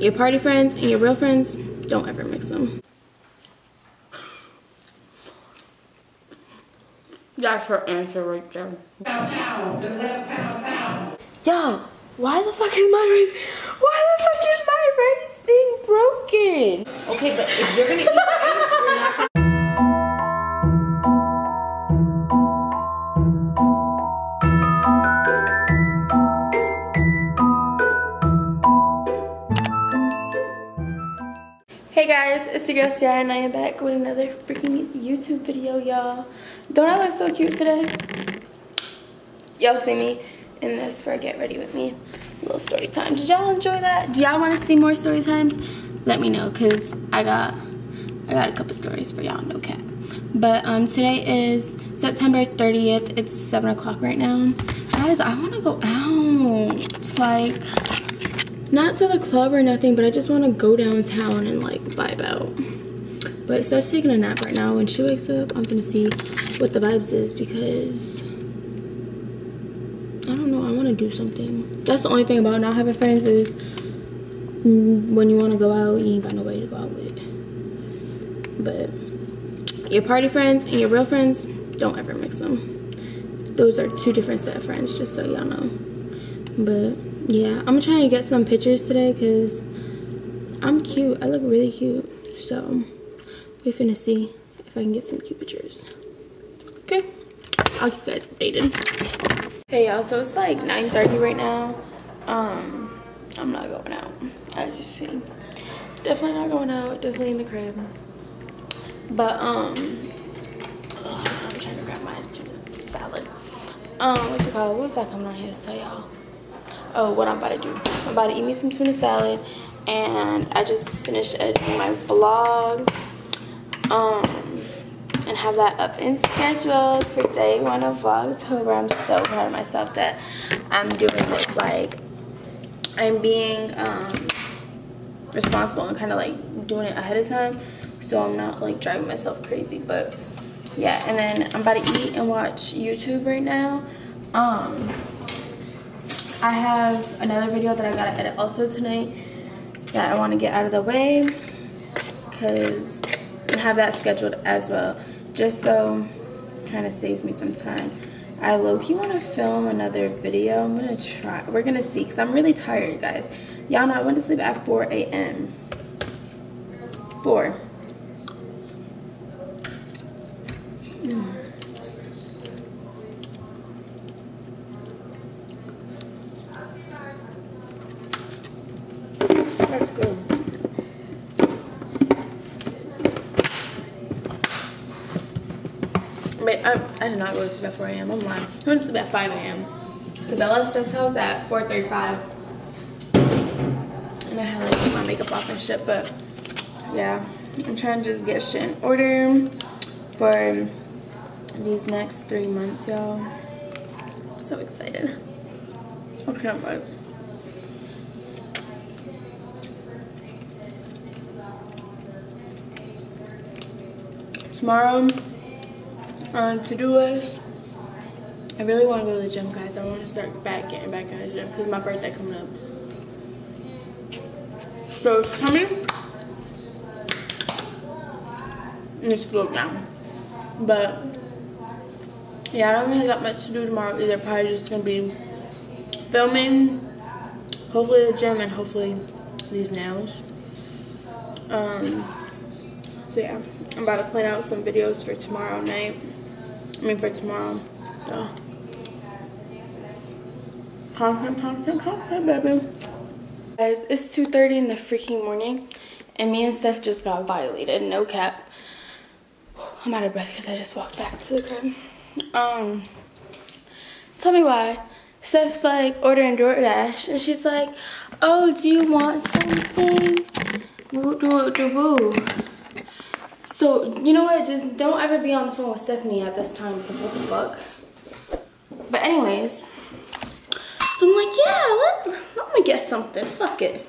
your party friends and your real friends, don't ever mix them. That's her answer right there. Yo, why the fuck is my race? Why the fuck is my race thing broken? Okay, but if you're gonna eat rice, Hey guys, it's your girl Sierra and I am back with another freaking YouTube video, y'all. Don't I look so cute today? Y'all see me in this for a Get Ready With Me. A little story time. Did y'all enjoy that? Do y'all want to see more story times? Let me know, because I got I got a couple stories for y'all, no cap. But um, today is September 30th. It's 7 o'clock right now. Guys, I want to go out. It's like, not to the club or nothing, but I just want to go downtown and like vibe out. But Steph's taking a nap right now. When she wakes up, I'm gonna see what the vibes is because I don't know. I want to do something. That's the only thing about not having friends is mm, when you want to go out, you ain't got nobody to go out with. But your party friends and your real friends, don't ever mix them. Those are two different set of friends, just so y'all know. But yeah i'm trying to get some pictures today because i'm cute. I look really cute. So we're finna see if i can get some cute pictures. Okay i'll keep you guys updated. Hey y'all. So it's like 9 30 right now. Um i'm not going out as you see definitely not going out. Definitely in the crib. But um i'm trying to grab my salad. Um what's it called? What was that coming on here? So y'all oh what i'm about to do. I'm about to eat me some tuna salad and i just finished editing my vlog um and have that up and scheduled for day one of vlogtober. I'm so proud of myself that i'm doing this like i'm being um responsible and kind of like doing it ahead of time so i'm not like driving myself crazy but yeah and then i'm about to eat and watch youtube right now um I have another video that I gotta edit also tonight that I want to get out of the way because and have that scheduled as well just so kind of saves me some time. I low-key want to film another video. I'm gonna try. We're gonna see because I'm really tired, guys. Y'all know I went to sleep at 4 a.m. 4. Mm. I, I did not go to sleep at 4 a.m. I'm lying. I went to sleep at 5 a.m. Because I left Steph's house at 4.35. And I had like my makeup off and shit, but yeah. I'm trying to just get shit in order for these next three months, y'all. I'm so excited. Okay, I can't. Tomorrow, to-do list, I really want to go to the gym, guys. I want to start back getting back in the gym because my birthday coming up. So it's coming. Let's go down. But yeah, I don't really got much to do tomorrow either. Probably just gonna be filming, hopefully the gym, and hopefully these nails. Um. So yeah, I'm about to plan out some videos for tomorrow night. I mean for tomorrow. So content, content, content, baby. Guys, it's 2.30 in the freaking morning and me and Steph just got violated, no cap. I'm out of breath because I just walked back to the crib. Um, tell me why. Steph's like ordering DoorDash and she's like, oh, do you want something? Woo, woo, woo, woo. So, you know what? Just don't ever be on the phone with Stephanie at this time because what the fuck? But anyways, so I'm like, yeah, let, let me get something. Fuck it.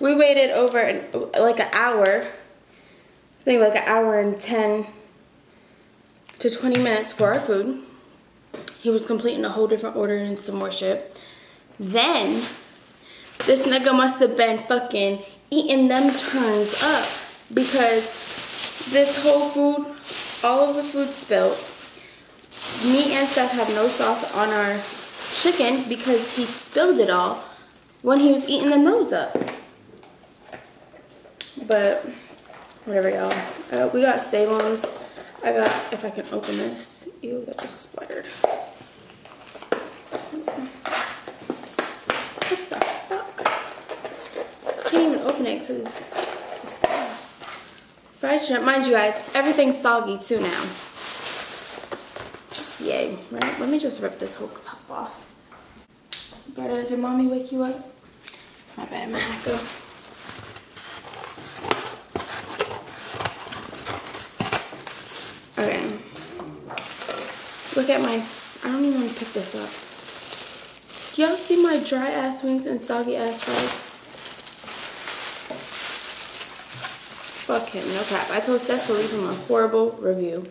We waited over an, like an hour. I think like an hour and 10 to 20 minutes for our food. He was completing a whole different order and some more shit. Then This nigga must have been fucking eating them turns up because this whole food, all of the food spilled. Me and Steph have no sauce on our chicken because he spilled it all when he was eating the rolls up. But whatever y'all. Uh, we got Salem's. I got, if I can open this. Ew, that just splattered. What the fuck? I can't even open it because. Fried shrimp, mind you guys, everything's soggy too now. Just yay, right? Let me just rip this whole top off. Brother, did mommy wake you up? My bad, my hacker. Okay. Look at my, I don't even want to pick this up. Y'all see my dry ass wings and soggy ass fries? Fuck him, no cap. I told Steph to leave him a horrible review.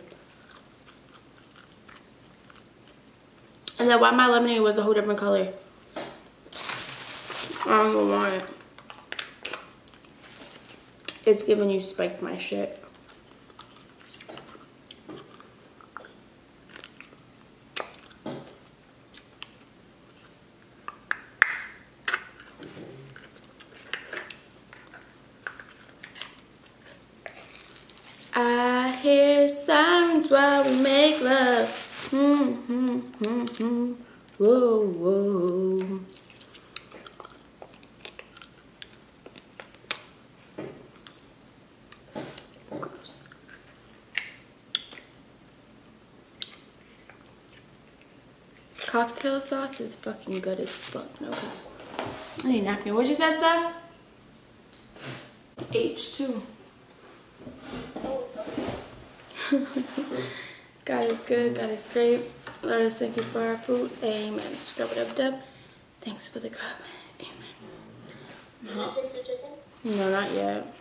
And then why my lemonade was a whole different color. I don't even want it. It's giving you spiked my shit. I hear sirens while we make love. Hmm, hmm, hmm, hmm. Whoa, whoa. Gross. Cocktail sauce is fucking good as fuck. No cap. I need a napkin. What'd you say, Steph? H2. God is good, God is great. Lord, us thank you for our food. Amen. Scrub it up, dub. Thanks for the grub. Amen. No, no not yet.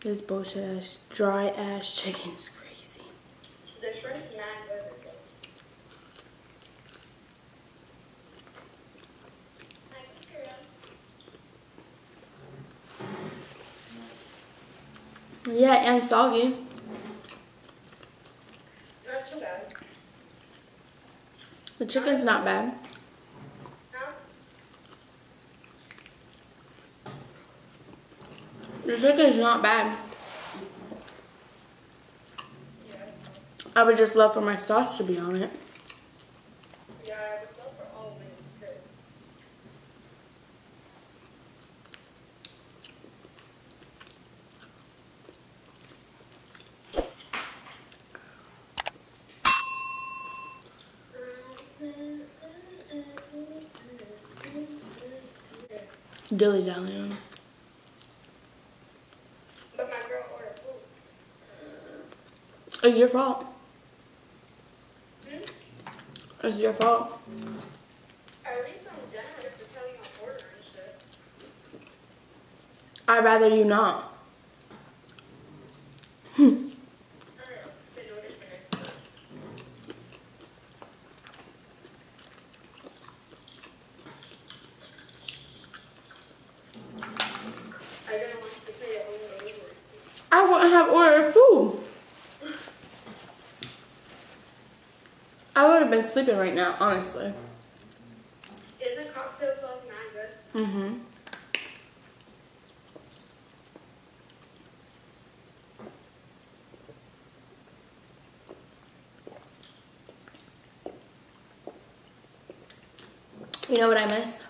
This bullshit ass, dry ass chicken's crazy. The shrimp's not Yeah, and soggy. Not too bad. The chicken's not bad. Huh? The chicken's not bad. I would just love for my sauce to be on it. Yeah, I would go for all wings too. Dilly dally on. But my girl ordered food. It's your fault. Hmm? It's your fault. At least I'm generous to tell you I'm ordering shit. I'd rather you not. I don't know. They do it for next time. I didn't want you to pay your own delivery fee. I wouldn't have ordered food. I would have been sleeping right now, honestly. Isn't cocktail sauce not good? Mm-hmm. You know what I miss?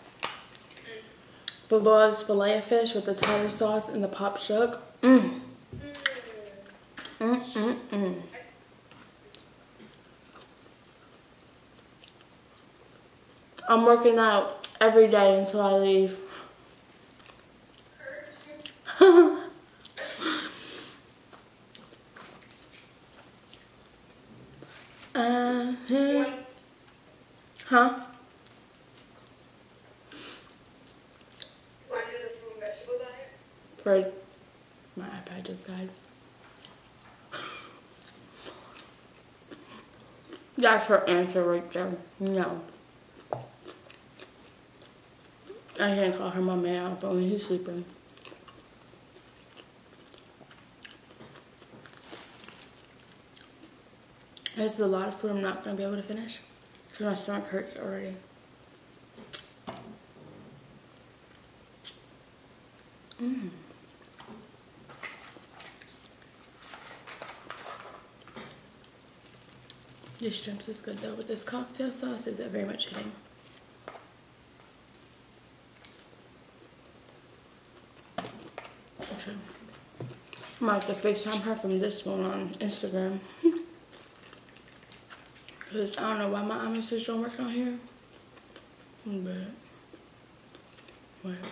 Baba's filet of fish with the tartar sauce and the pop shook. Mmm. Mm. Mm, mm, mm. I'm working out every day until I leave. uh, huh? want to do the fruit and vegetable diet? For my iPad just died. That's her answer right there. No. I can't call her my man the phone. He's sleeping. This is a lot of food I'm not going to be able to finish because my stomach hurts already. Mmm. This shrimps is good though. but this cocktail sauce, is very much hitting? Okay. I'm about to FaceTime her from this one on Instagram. Because I don't know why my iMessage don't work on here. But, whatever.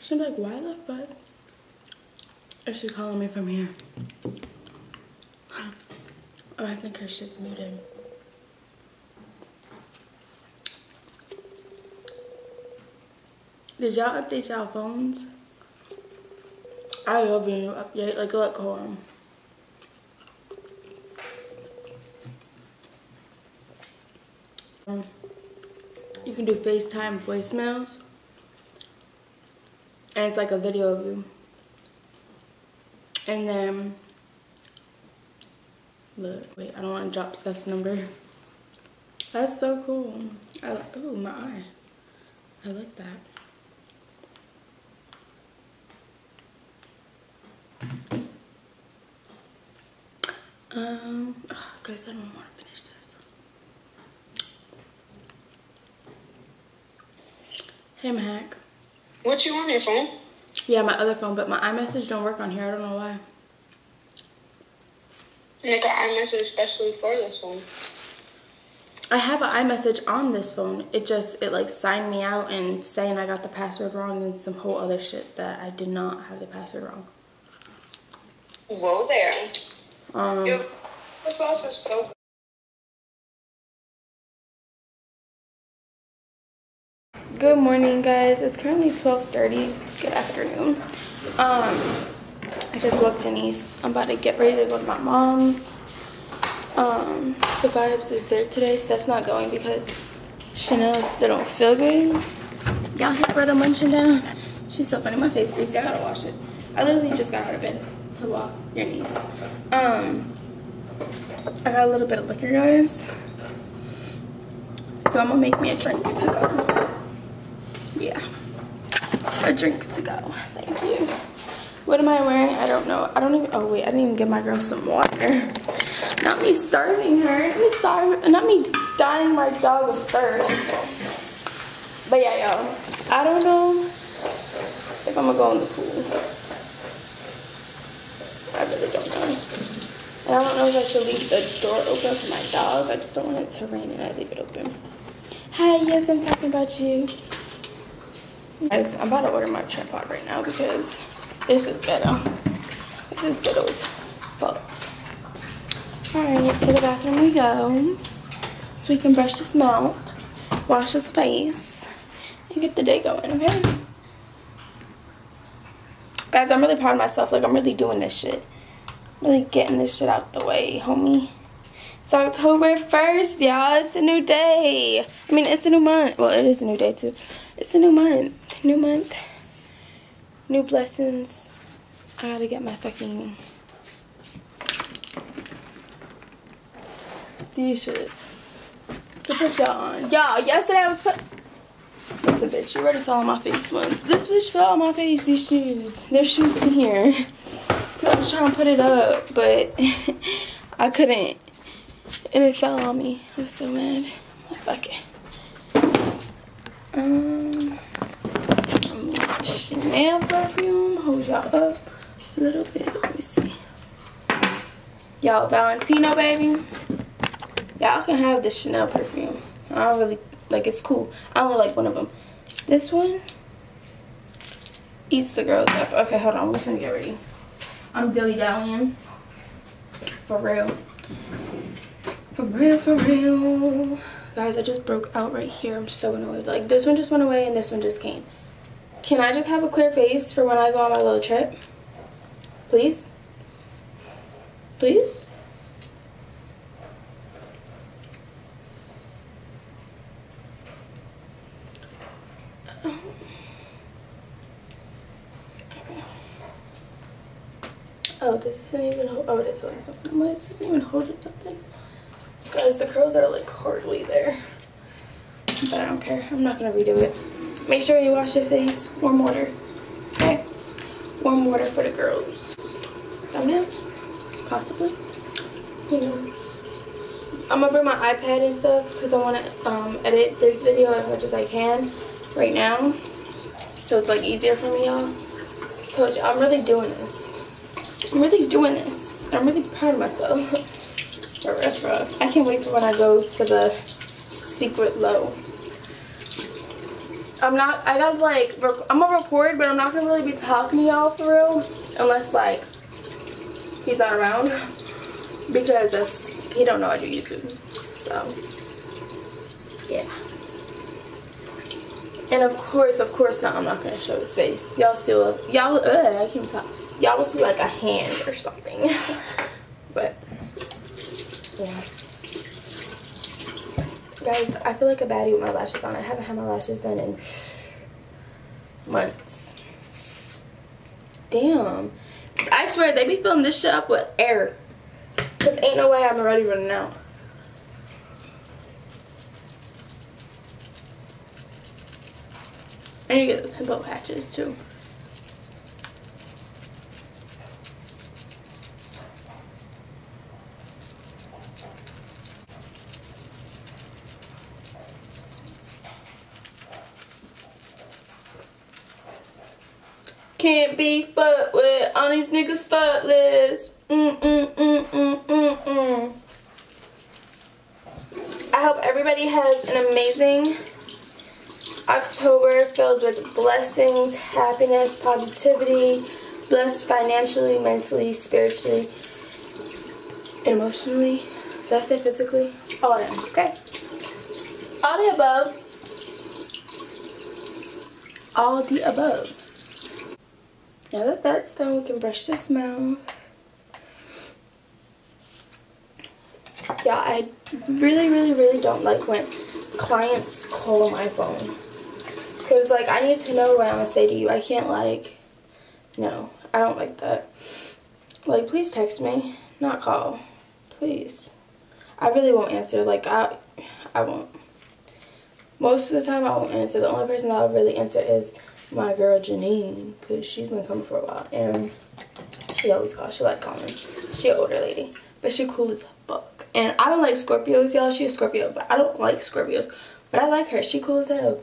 She's like, why the fuck? Is she calling me from here? Oh, I think her shit's muted. Did y'all update y'all phones? I love when you update. Like, look, hold on. You can do FaceTime voicemails. And it's like a video of you. And then, look, wait, I don't want to drop Steph's number. That's so cool. I oh, my eye. I like that. Um, oh, guys, I don't want to finish this. Hey, Mac. What you on your phone? Yeah, my other phone, but my iMessage don't work on here. I don't know why. Make an iMessage especially for this one. I have an iMessage on this phone. It just, it like signed me out and saying I got the password wrong and some whole other shit that I did not have the password wrong. Whoa there. Um, the sauce is so good. Good morning, guys. It's currently 12.30. Good afternoon. Um, I just woke Denise. I'm about to get ready to go to my mom's. Um, the vibes is there today. Steph's not going because Chanel still don't feel good. Y'all hear Brother munching down? She's so funny. My face greasy. I gotta wash it. I literally just got out of bed to walk your niece. Um, I got a little bit of liquor, guys. So I'm gonna make me a drink to go. Yeah. A drink to go. Thank you. What am I wearing? I don't know. I don't even, oh wait, I didn't even give my girl some water. Not me starving her. Not me starving, not me dying my dog of thirst. But yeah, y'all. I don't know if I'm gonna go in the pool. I really don't know. I should leave the door open for my dog. I just don't want it to rain and I leave it open. Hi, yes, I'm talking about you. Guys, I'm about to order my tripod right now because this is ghetto. This is ghetto as. Alright, to the bathroom we go. So we can brush his mouth, wash his face, and get the day going, okay? Guys, I'm really proud of myself. Like, I'm really doing this shit. Really getting this shit out the way, homie. It's October 1st, y'all. It's a new day. I mean, it's a new month. Well, it is a new day, too. It's a new month. New month. New blessings. I gotta get my fucking... These shits. To put y'all on. Y'all, yesterday I was put... Listen, bitch, you already fell on my face once. This bitch fell on my face, these shoes. There's shoes in here. Was trying to put it up, but I couldn't. And it fell on me. I was so mad. Fuck it. Um, Chanel perfume. Hold y'all up a little bit. Let me see. Y'all, Valentino, baby. Y'all can have the Chanel perfume. I don't really, like, it's cool. I only like one of them. This one eats the girls up. Okay, hold on. We're gonna get ready. I'm dilly-dallying. For real. For real, for real. Guys, I just broke out right here. I'm so annoyed. Like, this one just went away and this one just came. Can I just have a clear face for when I go on my little trip? Please? Please? Oh, this isn't even. Oh, this one is open. This isn't even holding something. Guys, the curls are like hardly there. But I don't care. I'm not gonna redo it. Make sure you wash your face. Warm water. Okay? Warm water for the girls. Thumbnail? Possibly. Who knows? I'm gonna bring my iPad and stuff because I want to um, edit this video as much as I can right now. So it's like easier for me, y'all. You, I'm really doing this. I'm really doing this. I'm really proud of myself. I can't wait for when I go to the secret low. I'm not, I gotta like, I'm gonna record, but I'm not gonna really be talking to y'all for real. Unless like, he's not around. Because that's, he don't know to do YouTube. So, yeah. And of course, of course not, I'm not gonna show his face. Y'all see, y'all, I can't talk. Y'all will see like a hand or something. but, yeah. Guys, I feel like a baddie with my lashes on. I haven't had my lashes done in months. Damn. I swear, they be filling this shit up with air. Because ain't no way I'm already running out. Need to get the pimple patches too. Can't be fucked with. All these niggas fuckless. Mm mm mm mm mm mm. I hope everybody has an amazing October filled with blessings, happiness, positivity, blessed financially, mentally, spiritually, emotionally. Did I say physically? All them, okay? All the above. All the above. Now that that's done, we can brush this mouth. Yeah, I really, really, really don't like when clients call my phone. Because, like, I need to know what I'm going to say to you. I can't, like, no, I don't like that. Like, please text me, not call. Please. I really won't answer. Like, I, I won't. Most of the time, I won't answer. The only person that I'll really answer is my girl Janine because she's been coming for a while and she always calls. She like calling. She an older lady, but she cool as fuck. And I don't like Scorpios, y'all. She's a Scorpio, but I don't like Scorpios. But I like her. She cool as hell.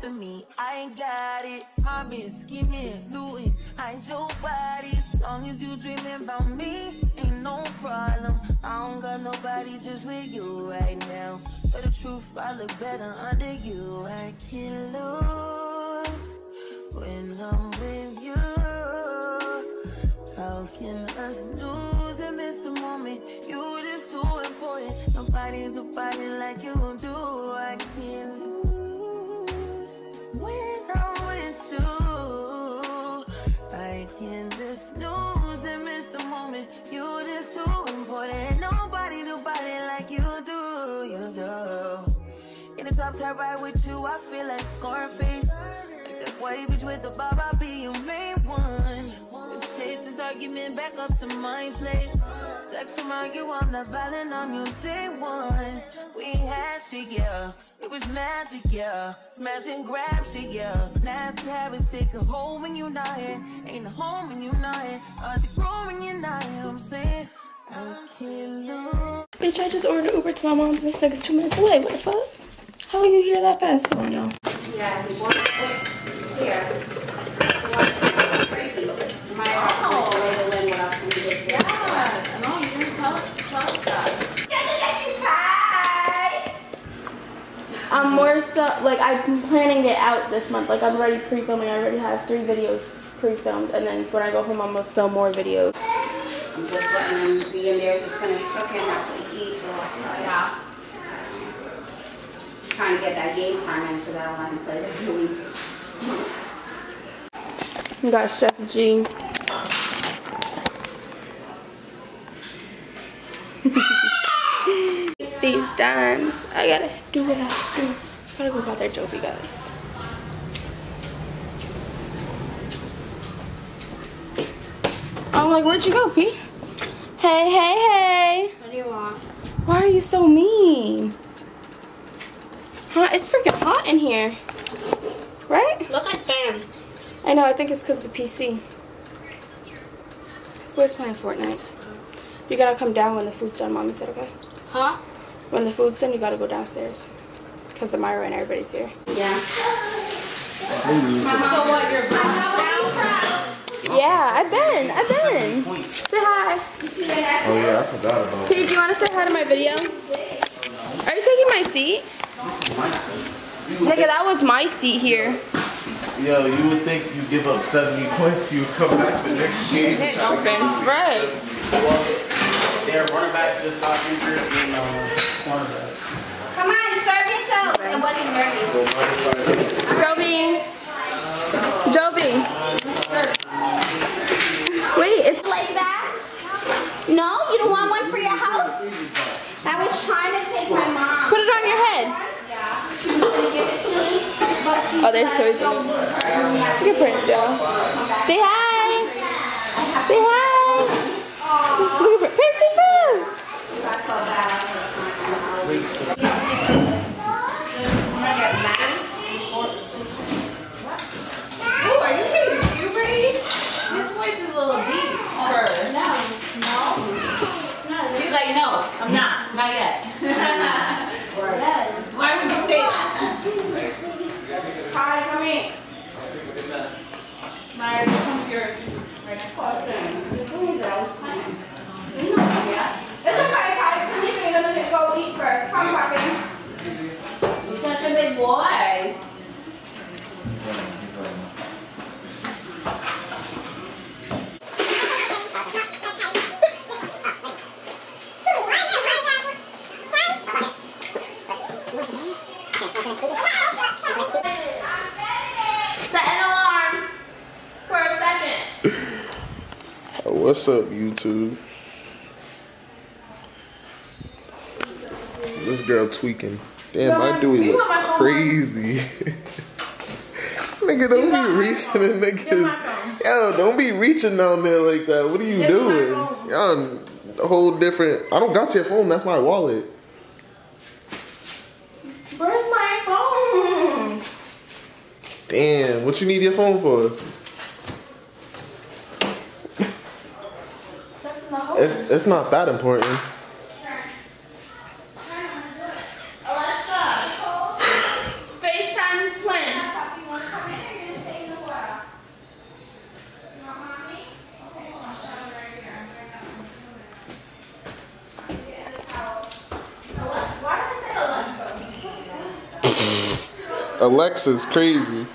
For me, I ain't got it. Hide your long as you me, ain't no problem. I don't got nobody just with you right now. But the truth, I look better under you. I can't lose when I'm with you. How can us lose miss the moment? You just too important. Nobody do body like you do. I can't lose when I'm with you. I can just lose and miss the moment. You just too important. Nobody do body like you do. You do. In the top tier right with you, I feel like Scarface. Like that white bitch with the bob, I'll be your main one. Let's take this argument back up to my place. So Sex remind you I'm not violent on you day one. We had shit, yeah. It was magic, yeah. Smash and grab shit, yeah. Nasty habits take a hold when you're not here. Ain't a home when you're not here. Uh, they grow when you're not here. I'm saying, I can't lose. Bitch, I just ordered Uber to my mom's and this nigga's two minutes away. What the fuck? How you hear that fast? Hold on, y'all. Yeah, he wants it here. He wants it freaky. My office is the way to win what else can you get there? Yeah, no, you didn't tell, tell us that. I'm more so like I'm planning it out this month. Like I'm already pre-filming. I already have three videos pre-filmed, and then when I go home, I'm gonna film more videos. I'm just letting him be in there to finish cooking after we eat. So, Yeah. Trying to get that game time in because I don't want to play the game. We got Chef G. These dimes, I gotta do what I do. Gotta go buy their Joby, guys. I'm like, where'd you go, P? Hey, hey, hey. What do you want? Why are you so mean? Huh? It's freaking hot in here. Right? Look at Sam. I know, I think it's because of the PC. This boy's playing Fortnite. You gotta come down when the food's done, mommy said, okay? Huh? When the food's done, you gotta go downstairs. Because of Myra and everybody's here. Yeah. So what, you're Yeah, I've been. I've been. Say hi. Oh yeah, I forgot about Hey, do you want to say hi to my video? Are you taking my seat? Nigga, that was my seat here. Yo, you would think you give up 70 points, you would come back the next game. Right. Their running back just got injured and uh, cornerback. Come on, serve yourself. It wasn't dirty. Joby. Joby. Wait, it's Like that? No, you don't want one for your house? I was trying to take my mom. put it on your head. She was gonna give it to me, but she Oh, there's said, toys in "Don't it. worry." Good prints, y'all. Say hi. Say hi. Look at Princey Boo. Ooh, are you hitting puberty? His voice is a little deep for her. No, no. He's like, no, I'm not. Not yet. Why would you say that? Hi, come in. Maya, this one's yours. Right next to It's okay, Kai. Come here. You're gonna go eat first. Come, Pumpkin. You're such a big boy. What's up, YouTube? This girl tweaking. Damn, my Dewey look crazy. Nigga, don't be reaching in niggas. Yo, don't be reaching down there like that. What are you doing? Y'all a whole different. I don't got your phone. That's my wallet. Where's my phone? Damn, what you need your phone for? Sex in the hole. It's it's not that important. Alexa. FaceTime twin. You want to come in or you're gonna stay in the water? You want mommy? Okay, I'll show you right here. I'm right now. Get in the towel. Alexa, why did I say Alexa? Alexa's crazy.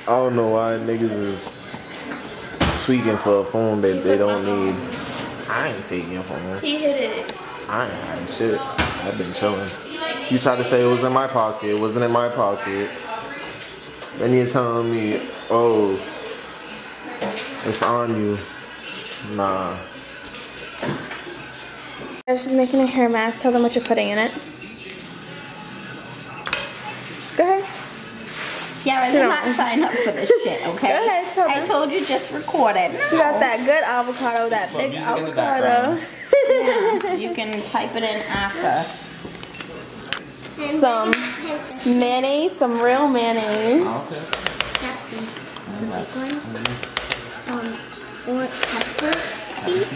I don't know why niggas is tweaking for a phone that they don't need. I ain't taking your phone. He hit it. I ain't having shit. I've been chilling. You tried to say it was in my pocket. It wasn't in my pocket. Then you're telling me, oh, it's on you. Nah. She's making a hair mask. Tell them what you're putting in it. Sierra, She do don't- sign up for this shit, okay? Go ahead, tell I her. told you just record it. She got that good avocado, that big music in the avocado. Yeah, you can type it in after. some mayonnaise, some real mayonnaise. That's some big one. Um, or pepper seeds.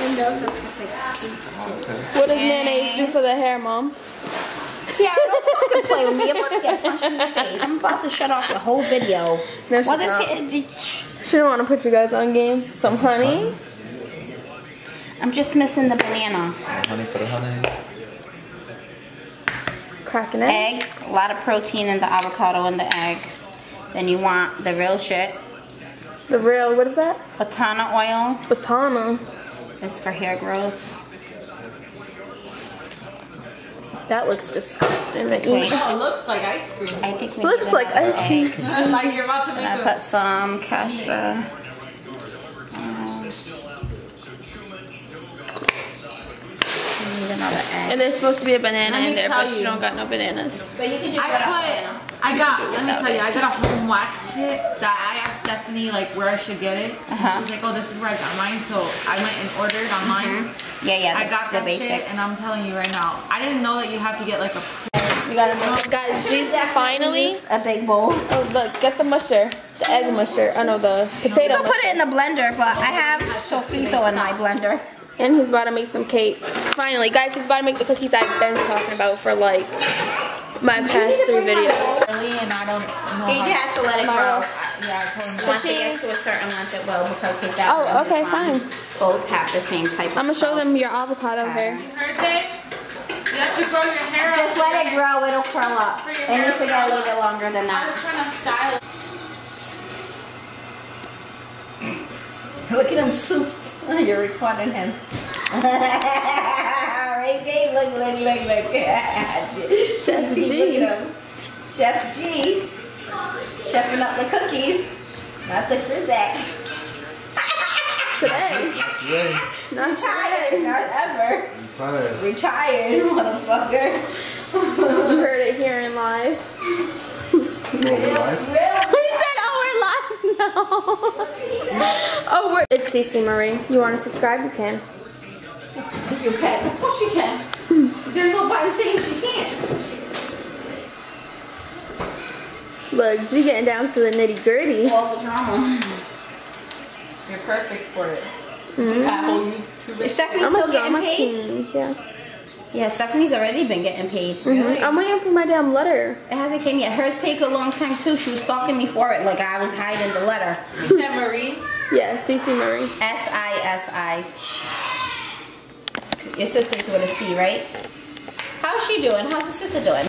And those are pepper seeds too. What does mayonnaise do for the hair, mom? Sierra, don't fucking play with me. I'm about to get punched in the face. I'm about to shut off the whole video. No, she's What is not. it? She don't want to put you guys on game. Some honey. I'm just missing the banana. Honey for the honey. Cracking it. Egg, a lot of protein in the avocado and the egg. Then you want the real shit. The real, what is that? Batana oil Batana. is for hair growth. That looks disgusting Okay. eat. Oh, it looks like ice cream. I think we Looks need like another ice cream. like you're about to make And I a. put some cashew. Um, another egg. And there's supposed to be a banana in there, tell but she you. don't got no bananas. But you can do I put, I got, let me tell you, I got a home wax kit that I asked Stephanie like where I should get it. And Uh-huh. She was like, oh, this is where I got mine. So I went and ordered online. Yeah, yeah. I got the that basic. shit, and I'm telling you right now, I didn't know that you have to get like a. You gotta make Guys, Jesus finally. a big bowl. Oh, look, get the musher. The egg musher. I know the You potato can put it in the blender, but I have sofrito in my blender. And he's about to make some cake. Finally, guys, he's about to make the cookies I've been talking about for like my past three videos. Really, and I don't know. He has to let it grow. Yeah, I told him. Once it gets to a certain length, it will because his dad Oh, and his okay, mom fine. both have the same type. I'm gonna show them your avocado hair. You heard that? You have to grow your hair out. Just let it grow, it'll curl up. For your It hair needs to to get a little bit longer than that. I that. was trying to style it. Look at him souped. You're recording him. right, babe? Look, look, look, look. Chef G. Look at. Chef G. Chefing up the cookies. Not the Krizak. Today. Today, Not Retired, today. not ever. I'm tired. Retired, motherfucker. You heard it here in live. Real, real. He said, oh, we're live now. oh, we're. It's Sisi Marie. You want to subscribe? You can. You can. Of course she can. There's no button saying she can't. Look, G getting down to the nitty gritty. All the drama. You're perfect for it. Mm-hmm. That whole YouTube. Is Stephanie I'm a, still getting paid? king. Yeah. Yeah, Stephanie's already been getting paid. Mhm. I'm waiting for my damn letter. It hasn't came yet. Hers take a long time too. She was stalking me for it, like I was hiding the letter. You said Marie? Yeah, Sisi Marie. S I S I. Your sister's want to see, right? How's she doing? How's your sister doing?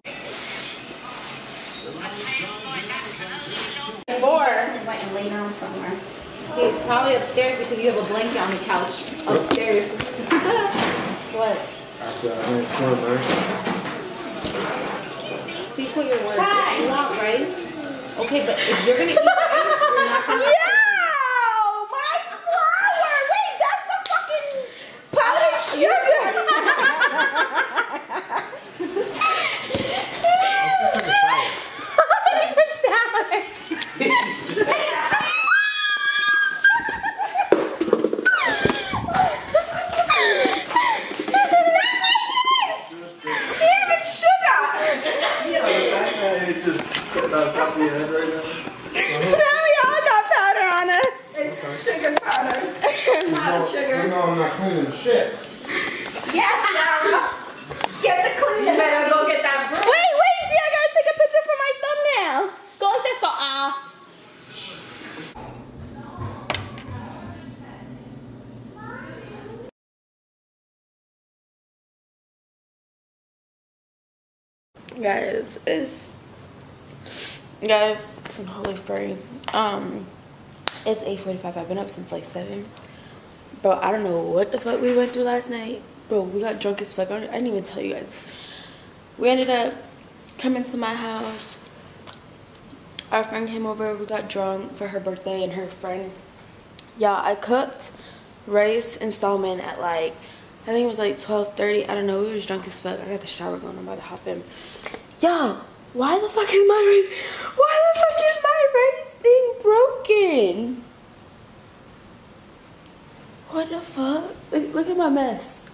Four. Lay down somewhere. He's probably upstairs because you have a blanket on the couch upstairs. what? After I went corner. Speak with your words. Hi. If you want rice, okay, but if you're gonna eat rice, you're not gonna. Yo, my flour! Wait, that's the fucking powdered sugar. Yeah, the fact that it's just sitting on top of your head right now. Now we all got powder on us. It's sugar powder. Powdered sugar. You know I'm not cleaning shit. Yes, Yara. Get the clean. You better go get that broom. Wait, wait, G, I gotta take a picture for my thumbnail. Go like this, go ah. Guys, it's guys, holy free. Um, it's 8:45. I've been up since like seven. Bro, I don't know what the fuck we went through last night. Bro, we got drunk as fuck. I didn't even tell you guys. We ended up coming to my house. Our friend came over. We got drunk for her birthday and her friend. Yeah, I cooked rice and salmon at like I think it was like 12:30. I don't know. We was drunk as fuck. I got the shower going. I'm about to hop in. Yo, Why the fuck is my race? Why the fuck is my race thing broken? What the fuck? Look, look at my mess.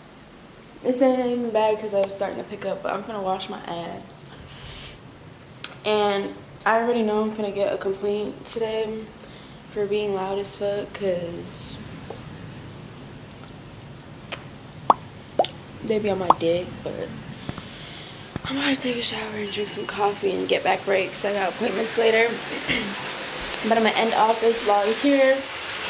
This ain't even bad because I was starting to pick up, but I'm gonna wash my ass. And I already know I'm gonna get a complaint today for being loud as fuck because they be on my dick, but I'm to take a shower and drink some coffee and get back right because I got appointments later. But I'm going to end off this vlog here.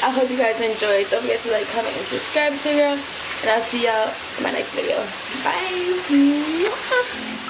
I hope you guys enjoyed. Don't forget to like, comment, and subscribe to your girl. And I'll see y'all in my next video. Bye.